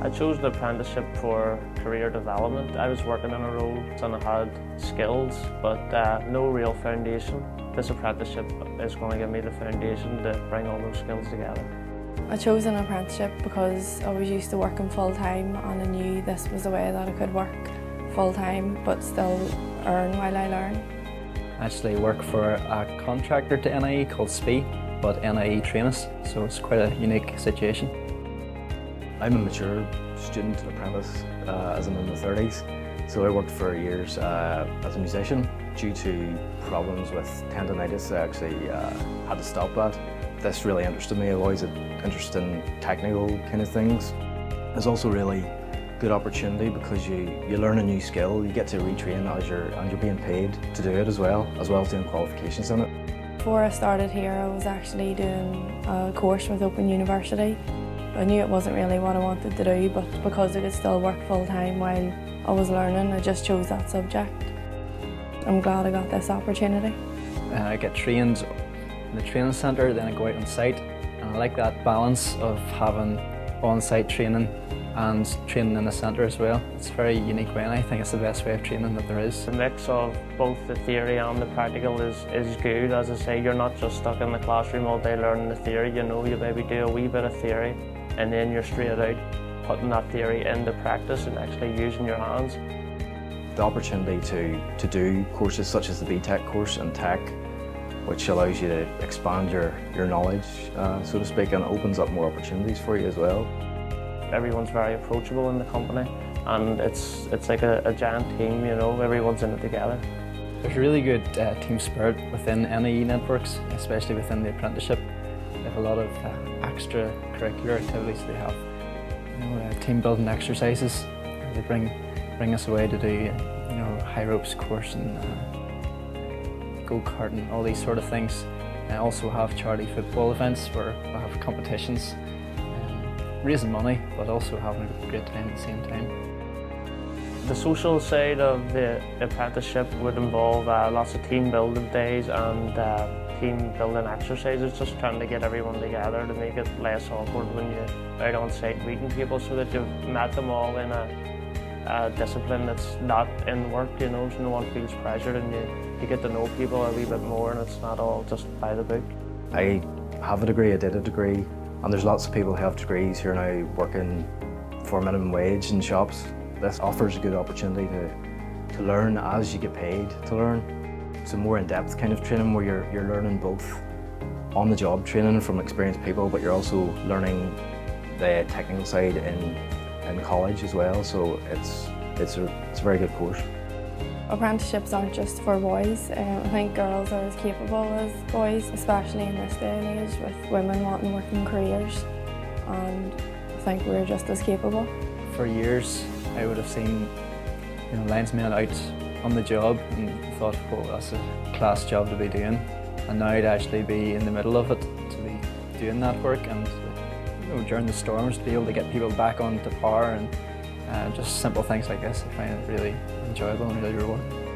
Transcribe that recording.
I chose the apprenticeship for career development. I was working in a role and I had skills but uh, no real foundation. This apprenticeship is going to give me the foundation to bring all those skills together. I chose an apprenticeship because I was used to working full time and I knew this was a way that I could work full time but still earn while I learn. I actually work for a contractor to NIE called SPIE, but NIE train us, so it's quite a unique situation. I'm a mature student and apprentice, uh, as I'm in my 30s. So I worked for years uh, as a musician. Due to problems with tendonitis, I actually uh, had to stop that. This really interested me. I've always had interest in technical kind of things. It's also really good opportunity because you, you learn a new skill, you get to retrain as you're, and you're being paid to do it as well, as well as doing qualifications in it. Before I started here, I was actually doing a course with Open University I knew it wasn't really what I wanted to do, but because I could still work full time while I was learning, I just chose that subject. I'm glad I got this opportunity. Uh, I get trained in the training centre, then I go out on site, and I like that balance of having on-site training and training in the centre as well. It's a very unique way and I think it's the best way of training that there is. The mix of both the theory and the practical is, is good. As I say, you're not just stuck in the classroom all day learning the theory, you know, you maybe do a wee bit of theory and then you're straight out putting that theory into practice and actually using your hands. The opportunity to, to do courses such as the BTEC course and tech, which allows you to expand your, your knowledge, uh, so to speak, and opens up more opportunities for you as well. Everyone's very approachable in the company and it's, it's like a, a giant team, you know, everyone's in it together. There's really good uh, team spirit within NIE networks, especially within the apprenticeship. They a lot of uh, extracurricular activities. They have you know, uh, team building exercises. They bring bring us away to do you know high ropes course and uh, go karting, all these sort of things. I also have charity football events where we have competitions, um, raising money, but also having a great time at the same time. The social side of the apprenticeship would involve uh, lots of team building days and uh, team building exercises, just trying to get everyone together to make it less awkward when you're out on site meeting people so that you've met them all in a, a discipline that's not in work, you know, so no one feels pressured and you, you get to know people a wee bit more and it's not all just by the book. I have a degree, I did a degree, and there's lots of people who have degrees who are now working for minimum wage in shops. This offers a good opportunity to, to learn as you get paid to learn. It's a more in-depth kind of training where you're, you're learning both on-the-job training from experienced people, but you're also learning the technical side in, in college as well. So it's, it's, a, it's a very good course. Apprenticeships aren't just for boys. Um, I think girls are as capable as boys, especially in this day and age with women wanting working careers. And I think we're just as capable. For years, I would have seen you know, linesmen out on the job and thought, well, that's a class job to be doing. And now to actually be in the middle of it, to be doing that work and you know, during the storms to be able to get people back onto par and uh, just simple things like this, I find it really enjoyable and really rewarding.